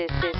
this is